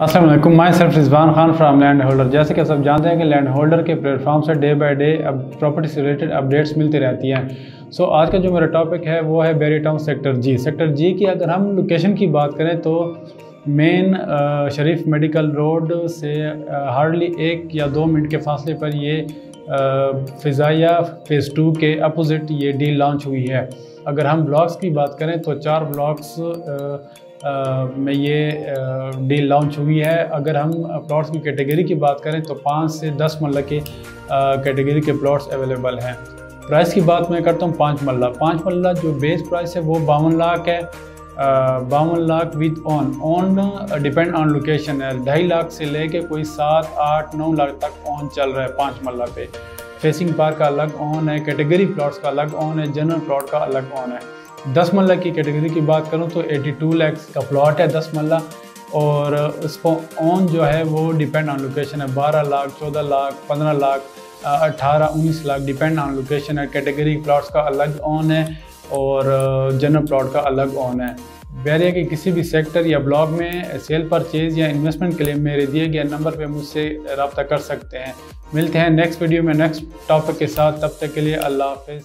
Aslam my self Rizwan Khan from land holder जैसे कि सब जानते हैं कि लैंड होल्डर के प्लेटफॉर्म से डे बाई डे अब प्रॉपर्टी से रिलेटेड अपडेट्स मिलती रहती हैं। सो so, आज का जो मेरा टॉपिक है वो है Bahria town sector G sector G की अगर हम लोकेशन की बात करें तो मेन शरीफ मेडिकल रोड से हार्डली एक या दो मिनट के फासले पर ये फ़िज़ाया फ़ेज़ टू के अपोज़िट ये डील लॉन्च हुई है। अगर हम ब्लॉक्स की बात करें तो चार ब्लॉक्स में ये डील लॉन्च हुई है। अगर हम प्लॉट्स की कैटेगरी की बात करें तो पाँच से दस मल्ला के कैटेगरी के प्लॉट्स अवेलेबल हैं। प्राइस की बात मैं करता हूँ, पाँच मल्ला। पाँच मल्ला जो बेस प्राइस है, वो बावन लाख है। बावन lakh with on on depend on location है। ढाई लाख से लेके कोई सात, आठ, नौ लाख तक ऑन चल रहा है पाँच मल्ला पे। फेसिंग पार्क का अलग ऑन है कैटेगरी प्लॉट्स का अलग ऑन है जनरल प्लॉट का अलग ऑन है। दस मल्ला की कैटेगरी की बात करूँ तो 82 लैक्स का प्लॉट है दस मल्ला। और उसको ऑन जो है वो डिपेंड ऑन लोकेशन है। 12 lakh 14 lakh 15 lakh 18 19 lakh depend on location है। कैटेगरी प्लॉट्स का अलग ऑन है और जनरल प्लॉट का अलग ऑन है। बैरिया के किसी भी सेक्टर या ब्लॉक में सेल परचेज या इन्वेस्टमेंट के लिए मेरे दिए गए नंबर पर मुझसे रबता कर सकते हैं। मिलते हैं नेक्स्ट वीडियो में नेक्स्ट टॉपिक के साथ। तब तक के लिए अल्लाह हाफिज़।